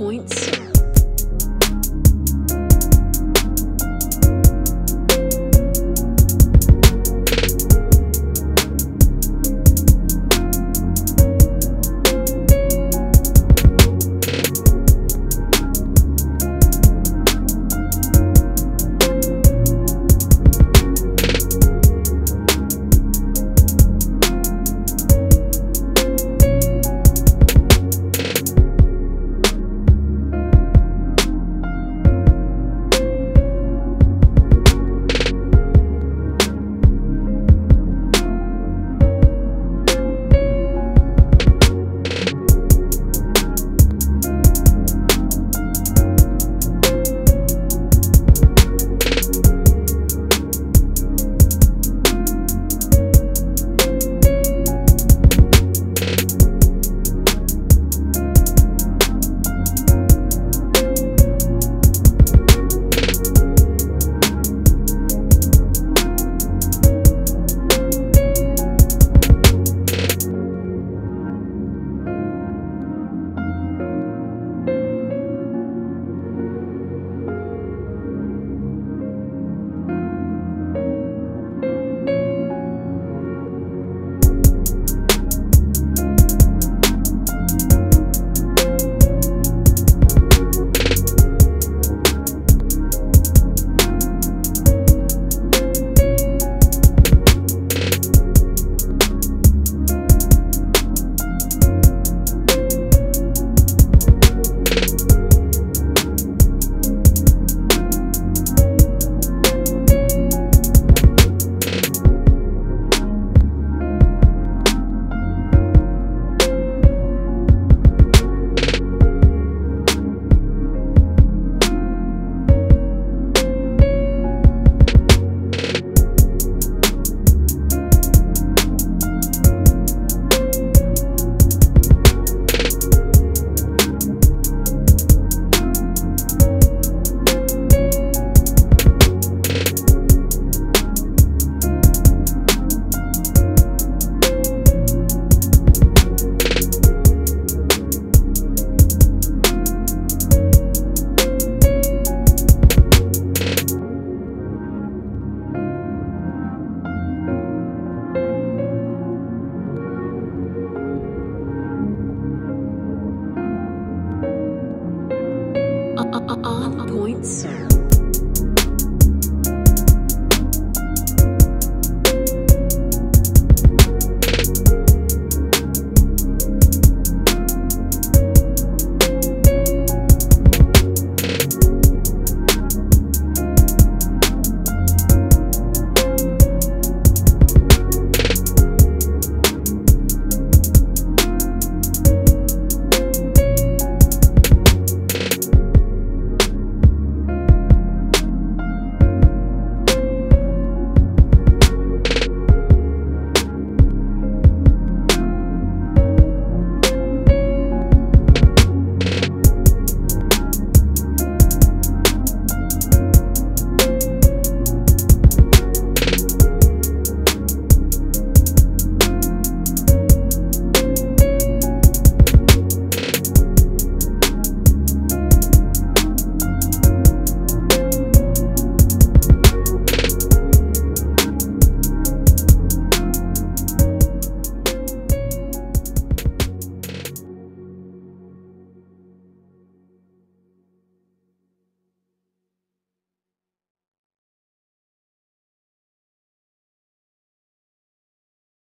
points. On point, sir.